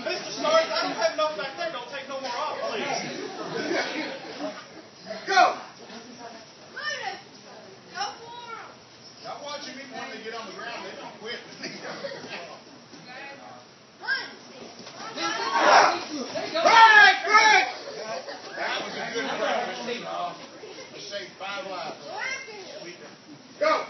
Mr. Starnes, I don't have no more. Go! Go for him! I watch him even when they get on the ground. They don't quit. Five lives. Go.